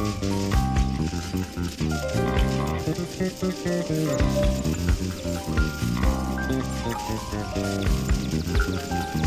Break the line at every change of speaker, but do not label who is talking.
Thank you.